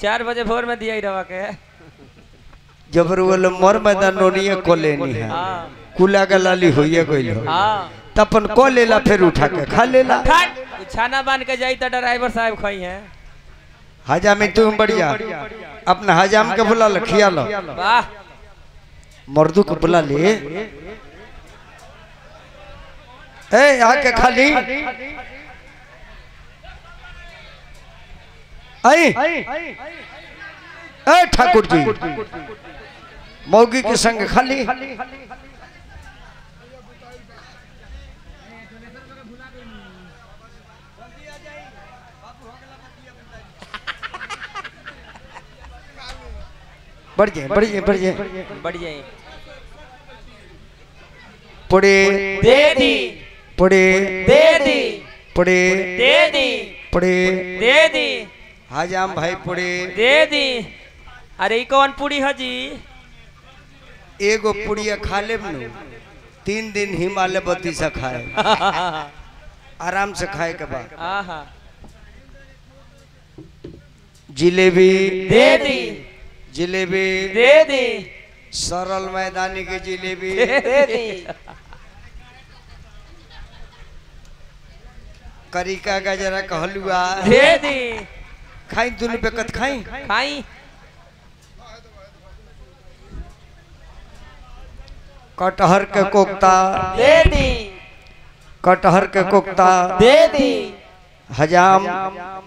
चार बजे भोर में दिया ही रवा के। जबर बोले मोर मैदान नोनिए को लेनी है। हाँ। कुला का लाली होइए गइल हो हाँ। तपन को लेला फिर उठा के खा लेला। छाना बाँध के जाई तो ड्राइवर साहब खाई हैं। हजामी तू बढ़िया। अपना हजाम के बुला ल खिया लो। वाह। मर्दू को बुला ले। ए आके खाली। आई। ए ठाकुर जी। मौगी के संग खाली। बढ़ जाए बढ़ जाए बढ़ जाए बढ़िया ही पड़े दे दी पड़े दे दी पड़े। दे दी पड़े दे दी हजाम भाई पड़े दे दी। अरे कौन पूरी है जी एगो पुड़िया खा नु। तीन दिन हिमालय बत्ती से खाए। आराम से खाए के बाद। जिलेबी। दे दी। जिलेबी। दे दी। सरल मैदानी के जिलेबी। दे दी। करिका गजरा का हलवा दे दी। खाई दुनु पे कत खाई खाई कटहर के कोफ्ता। दे दी। कटहर के कोफ्ता। दे दी। हजाम।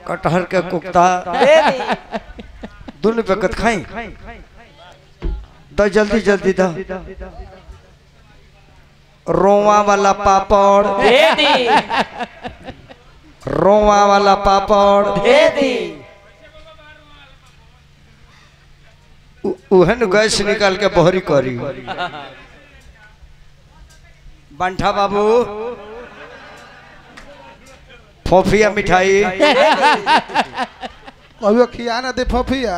कटहर के कोफ्ता। दे दी। दुनु पे कत खाई तो जल्दी जल्दी दो। रोवा वाला पापड़। दे दी। रोवा वाला पापड़। दे दी। उहन गैस निकाल के बहरी करी। बंठा बाबू। फोफिया मिठाई। अभी खिया ना दे फफिया।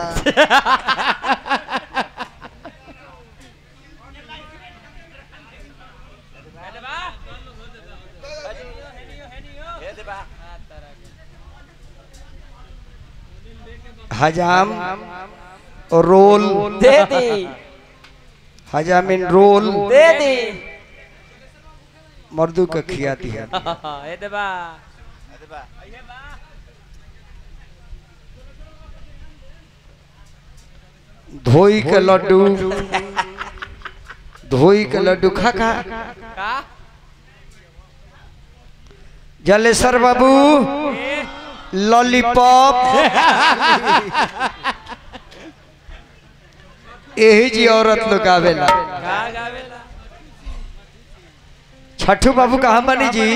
हजाम। रोल। दे दी। हजामिन रोल। दे दी। मर्दू के खियाती है ए देबा धोई के लड्डू। धोई के लड्डू। खा खा। जलेसर बाबू। लॉलीपॉप। यही जी औरत लोग आवेला गावेला। छठू बाबू कहा मनी जी?